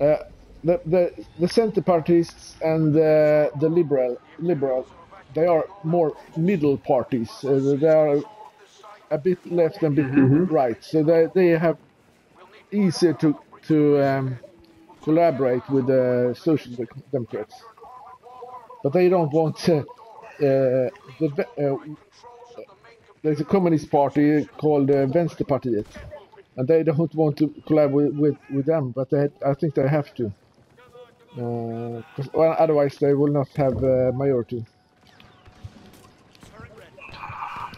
Uh, the, the the center parties and uh, the liberal liberal they are more middle parties. Uh, they are a bit left and a bit right, so they they have easier to to um, collaborate with the social democrats, but they don't want uh, uh, the uh, there's a communist party called uh, Vänsterpartiet, and they don't want to collaborate with, with them, but they, I think they have to. Uh, well, otherwise, they will not have uh, majority.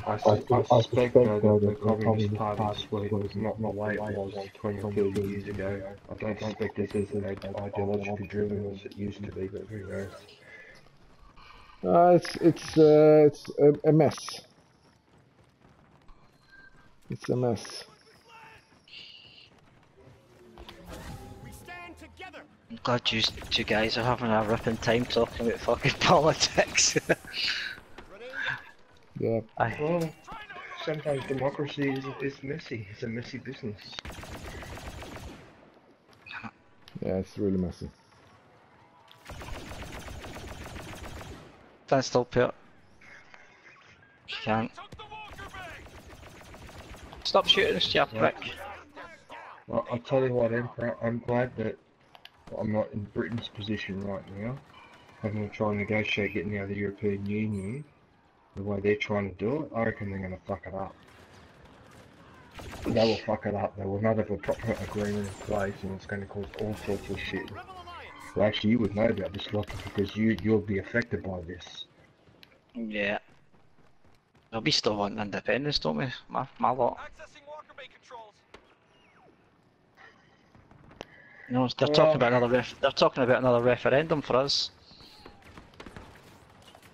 I, sus- I suspect though that the Communist Party split was not the way it was 20 or 30 years ago. I don't suspect this is an ideologically driven as it used to be, but who knows? Uh, it's it's uh, it's a, a mess. It's a mess. I'm glad you two guys are having a ripping time talking about fucking politics. Yeah. I, Well, sometimes democracy is, is messy. It's a messy business. Yeah, it's really messy. stand still, Peter. You can't. Stop shooting us, you prick. Well, I'll tell you what, Emperor, I'm glad that I'm not in Britain's position right now, having to try and negotiate getting out of the European Union the way they're trying to do it. I reckon they're going to fuck it up. They will fuck it up. They will not have a proper agreement in place, and it's going to cause all sorts of shit. Well, actually, you would know about this, Lockie, because you you'll be affected by this. Yeah. Well, we still want independence, don't we? My, my lot. Accessing You know, they're Well- talking about another ref they're talking about another referendum for us.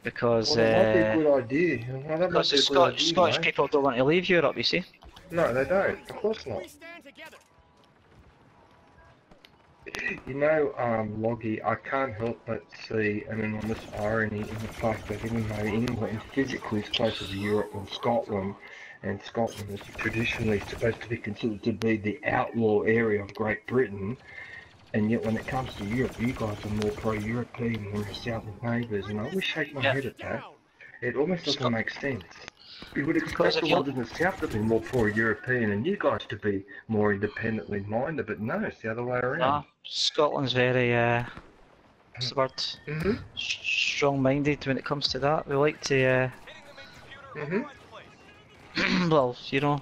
Because Well, that might be a uh, good idea. Well, that might because be the good Scottish, idea, Scottish mate. people don't want to leave Europe, you see. No, they don't. Of course not. We stand together. You know, um, Loggy, I can't help but see an enormous irony in the fact that even though England physically is closer to Europe than Scotland, and Scotland is traditionally supposed to be considered to be the outlaw area of Great Britain, and yet when it comes to Europe, you guys are more pro-European than your southern neighbours, and I always shake my Yeah. head at that. It almost doesn't make sense. You would expect the ones in the south to be more pro-European and you guys to be more independently minded, but no, it's the other way around. Nah, Scotland's very uh what's the word? hmm Strong-minded when it comes to that. We like to uh hmm well, you know,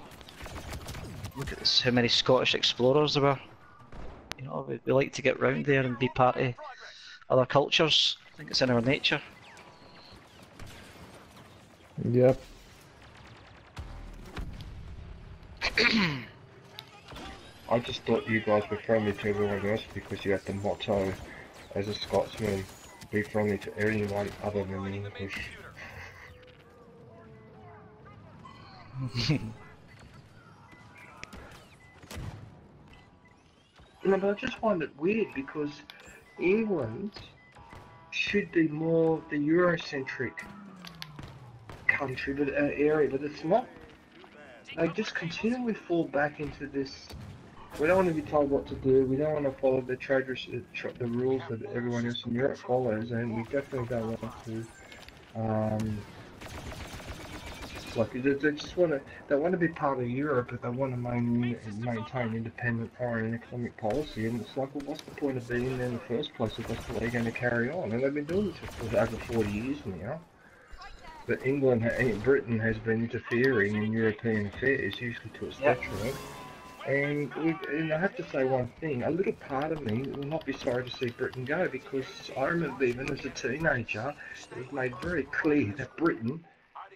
look at this, how many Scottish explorers there were. You know, we, we like to get round there and be part of other cultures. I think it's in our nature. Yep. I just thought you guys were friendly to everyone else because you had the motto as a Scotsman, be friendly to anyone other than the English. But I just find it weird because England should be more the Eurocentric country, but uh, area, but it's not. They just continually fall back into this. We don't want to be told what to do. We don't want to follow the tr- the rules that everyone else in Europe follows, and we definitely don't want to. Um, like they, they just want to. They want to be part of Europe, but they want to main, maintain independent foreign and economic policy. And it's like, well, what's the point of being there in the first place if that's the way you're going to carry on? And they've been doing this for over 40 years now. But England, eh, Britain has been interfering in European affairs, usually to its Yeah. detriment. And, we, and I have to say one thing, a little part of me will not be sorry to see Britain go because I remember even as a teenager, it was made very clear that Britain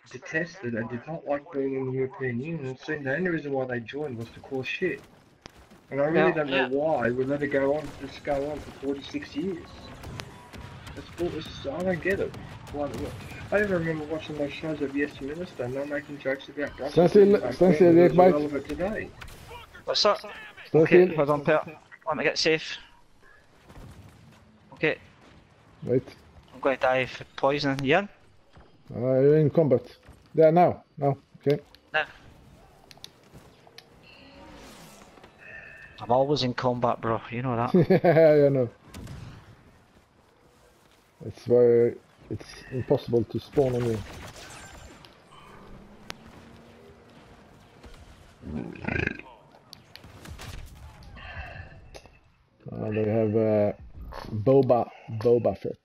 detested and did not like being in the European Union and seemed the only reason why they joined was to cause shit. And I really Yeah, don't know yeah. why we let it go on, just go on for 46 years. That's bull- it's- I don't get it. Why, I even remember watching those shows of Yes Minister and they're making jokes about Brussels. Stand still- back still, and mate. today. What's that? Stay Okay, still. hold on, Peter. Let me get safe. Okay, Wait. I'm going to die of poisoning. You in? Uh, you're in combat. There now. Now. Okay. No. I'm always in combat, bro. You know that. yeah, I know. It's very, it's impossible to spawn on you. Uh, they have uh, Boba, Boba Fett.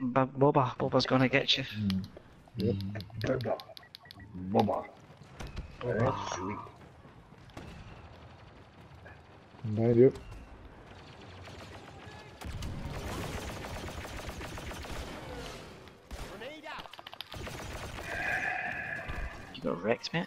Boba, Boba's gonna get you. Yep. Boba. Boba. That's sweet. Behind you. You got wrecked, mate.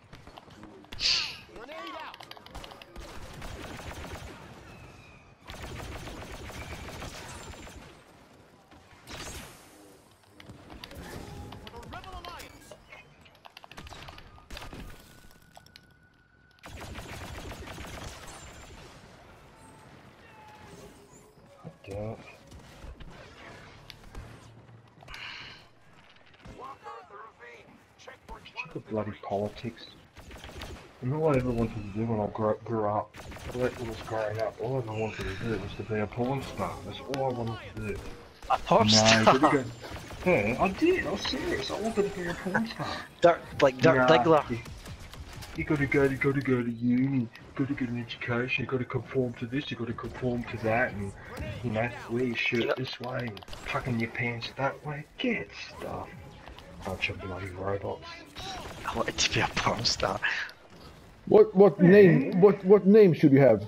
Yeah. Check the bloody politics. You know what I ever wanted to do when I grew, grew up? When I was growing up, all I ever wanted to do was to be a porn star. That's all I wanted to do. A porn No, star. Yeah, I did. I was serious. I wanted to be a porn star. Dirk, like Dirk Nah, Diggler. You, you gotta go. You gotta go to uni. You gotta get an education. You've gotta conform to this. You've gotta conform to that, and you know, wear your shirt Yeah. this way, and tucking your pants that way. Get stuff. Bunch of bloody robots. I wanted to be a porn star. What what name? What what name should you have?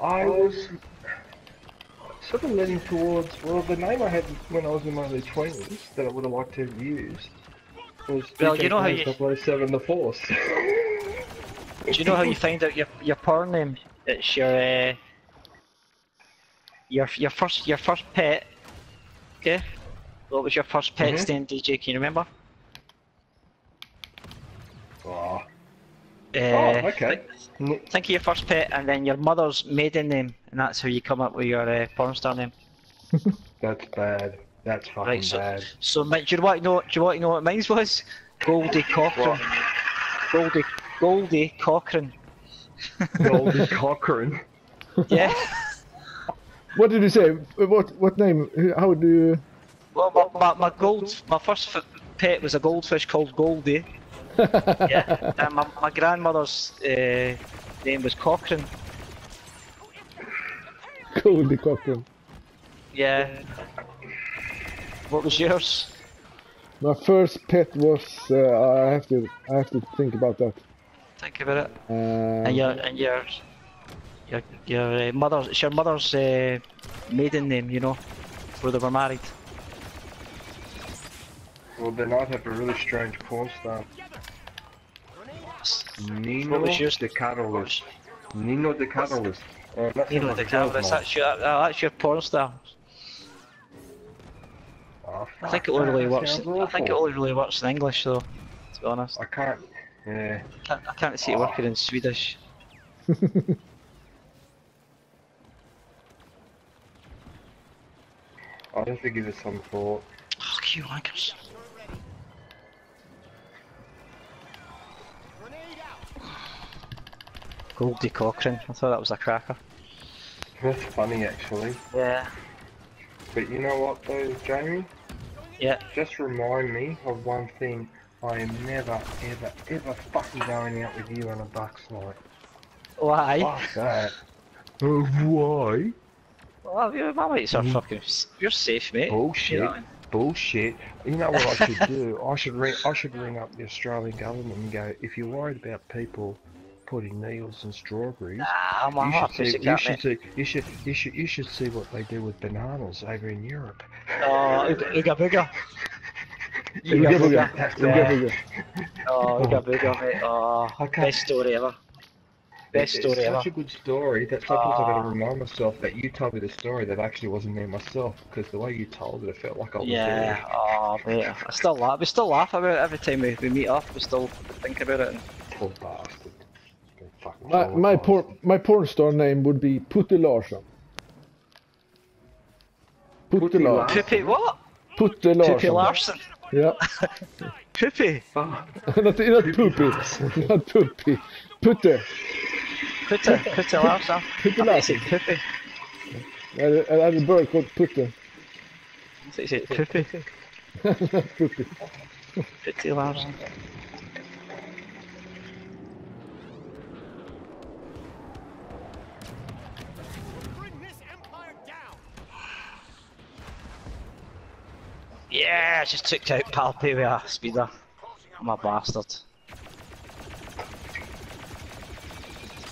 I was sort of leaning towards. Well, the name I had when I was in my early twenties that I would have liked to have used was Well, you know how you- Seven the Force. Do you know how you find out your your porn name? It's your uh, your your first your first pet. Okay. What was your first pet's Mhm. name, DJ? Can you remember? oh, Uh, oh, okay. Think, think of your first pet and then your mother's maiden name, and that's how you come up with your uh, porn star name. That's bad. That's fucking Right, so- bad. So, do you want to know? Do you want to know what mine was? Goldie Cochrane. Goldie, Goldie Cochrane. Goldie Cochrane. Yeah. What did you say? What what name? How do you? Well, my, my, my gold, my first pet was a goldfish called Goldie. yeah. And my, my grandmother's uh, name was Cochrane. Goldie Cochrane. Yeah. What was yours? My first pet was. Uh, I have to. I have to think about that. Think about it. Uh, And your and your your your uh, mother's it's your mother's uh, maiden name, you know, where they were married. Well, then I'd have a really strange porn star. Nino What was yours? the Catalyst. Nino the Catalyst. Oh, that's You not know my the girl's cameras. name. That's your uh, that's your porn star. Oh, I think it fuck, only really works. I think it only really works in English, though. To be honest, I can't. Yeah. I can't, I can't see it oh. working in Swedish. I'd have to give it some thought. Fuck you, wankers. Grenade out. Goldie Cochrane. I thought that was a cracker. That's funny, actually. Yeah. But you know what, though, Jamie? Yeah. Just remind me of one thing. I am never, ever, ever fucking going out with you on a Bucks night. Why? Fuck that. Uh, why? Well, your my mates are Mm. fucking. You're safe, mate. Bullshit. You know? Bullshit. You know what I should do? I should ring. I should ring up the Australian government and go. If you're worried about people putting needles in strawberries. Nah, I'm a You should, see, pussy you should see. You should. You should. You should see what they do with bananas over in Europe. Oh, Ooga Ooga Booga. Yeah, Ooga Ooga Booga. Booga. that's Ooga right. Booga. Oh, Ooga Booga, mate. Oh, I can't- best story ever. Best It's story ever. such a good story that sometimes I've got Ah. to remind myself that you told me the story that actually wasn't there myself because the way you told it, it felt like I was Yeah, there. oh mate, I still laugh. We still laugh about it every time we, we meet up. We still think about it. And, Poor bastard. My, my, traumatised. my porn star name would be Putte Larsson. Putte Putte Larsson. Larsson. What? Putte Poopy Larsson. Larson. Yeah. Poopy. Oh, not, not poopy. Not poopy. Putte. Putte. Putte Larsson. Putte I Larsson. said Poopy. I had- I had a bird called Putte. I thought you said Poopy. Putte. Putte Yeah, I just took out Palpy with a speeder. I'm a bastard.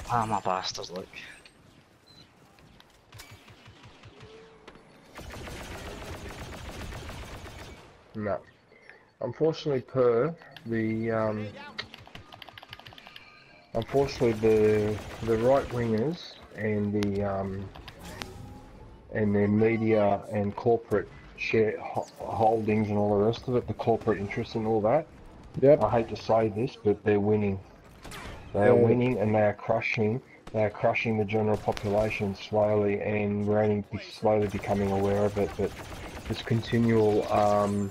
I'm a bastard, look. no. Unfortunately, per the um, unfortunately the the right wingers and the um, and their media and corporate share ho- holdings and all the rest of it, the corporate interests and all that. Yep. I hate to say this, but they're winning. They are winning, and they are crushing. They are crushing the general population slowly, and we're only slowly becoming aware of it. But this continual um,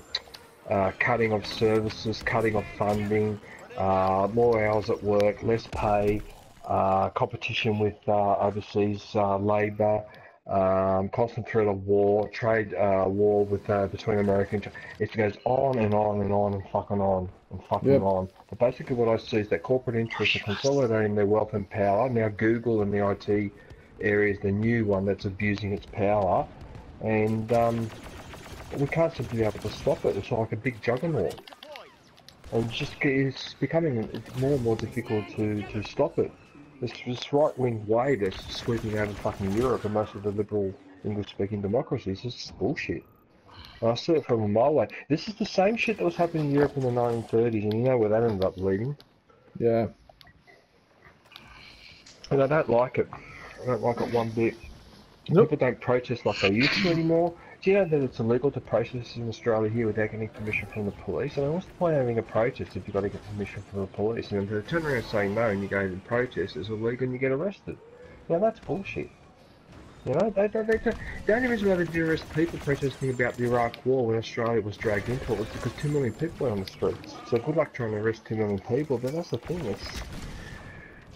uh, cutting of services, cutting of funding, uh, more hours at work, less pay, uh, competition with uh, overseas uh, labour, um, constant threat of war, trade uh, war with uh, between America and China. It goes on and on and on and fucking on and fucking Yep. on. But basically, what I see is that corporate interests are consolidating their wealth and power. Now, Google and the IT area is the new one that's abusing its power, and um, we can't simply be able to stop it. It's like a big juggernaut. And it's just it's becoming it's more and more difficult to, to stop it. This, this right wing wave that's sweeping out of fucking Europe and most of the liberal English speaking democracies is bullshit. And I see it from a mile away. This is the same shit that was happening in Europe in the 1930s, and you know where that ended up leading. Yeah. And I don't like it. I don't like it one bit. Nope. People don't protest like they used to anymore. Do you know that it's illegal to protest in Australia here without getting permission from the police? I mean, what's the point of having a protest if you've got to get permission from the police? And if they turn around and say no and you go and protest, it's illegal and you get arrested. Now that's bullshit. You know, they, they, they, the only reason why they did arrest people protesting about the Iraq War when Australia was dragged into it was because two million people were on the streets. So good luck trying to arrest two million people, but that's the thing, it's,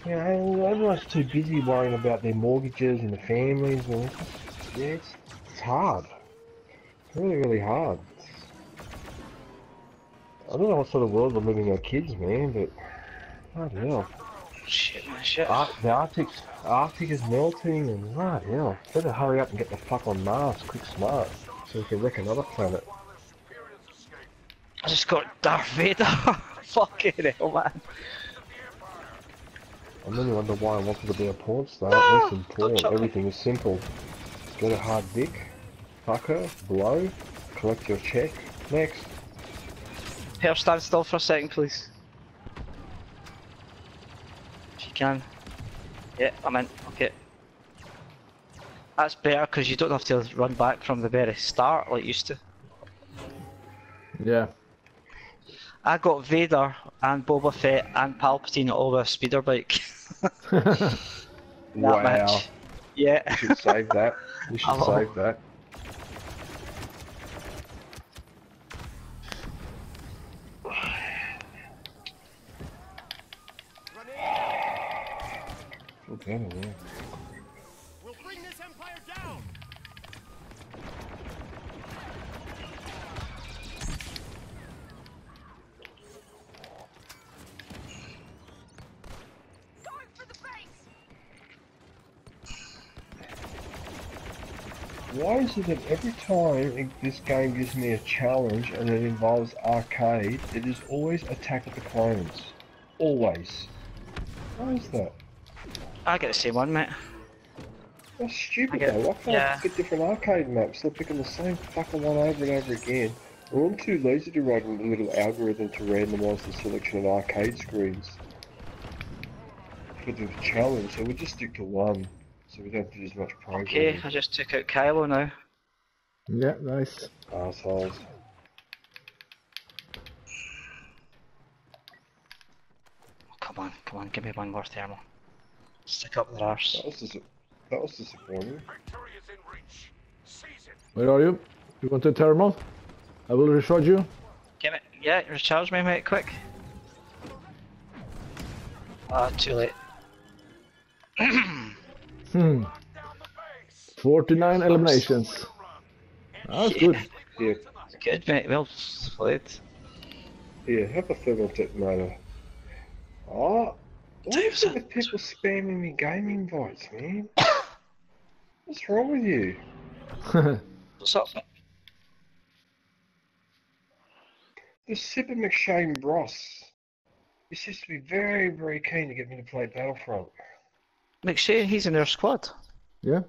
you know, everyone's too busy worrying about their mortgages and the families, and it's, yeah, it's, it's hard. It's really, really hard. I don't know what sort of world we're living our kids, man, but bloody hell. Shit, my shit. Ar- the Arctic's Arctic is melting, and bloody hell. Better hurry up and get the fuck on Mars, quick smart, so we can wreck another planet. I just got Darth Vader. Fucking hell, man. I really wonder why I wanted to be a porn star. No, Listen, don't porn, tell me. everything is simple. Get a hard dick, fuck her, blow, collect your check, next. Here, stand still for a second, please. If you can. Yeah, I'm in. Okay. That's better because you don't have to run back from the very start like you used to. Yeah. I got Vader and Boba Fett and Palpatine all with a speeder bike. wow. much. Yeah. You should save that. You should will. save that. Okay, yeah. That every time this game gives me a challenge and it involves arcade, it is always Attack the Clones? Always. Why is that? I get the same one, mate. That's stupid get- though. Why can't yeah. I get different arcade maps? They're picking the same fucking one over and over again. Or I'm too lazy to write a little algorithm to randomise the selection of arcade screens for the challenge, so we just stick to one, so we don't do as much programming. Okay, I just took out Kylo now. Yeah, nice. Assholes. Oh, come on, come on, give me one more thermal. Stick up their arse. That was, dis- that was disappointing. Victory is in reach. Seize. Where are you? You want the thermal? I will recharge you. Give it. Yeah, recharge me, mate, quick. Ah, too late. Hmm. Down the base. 49 eliminations. Good. Yeah, Good, mate. Well played. yeah, have a thermal detonator. Oh, what is it with people spamming me game invites, man? What's wrong with you? What's up? The Sipper McShane Bross. He seems to be very, very keen to get me to play Battlefront. McShane, he's in their squad. yeah.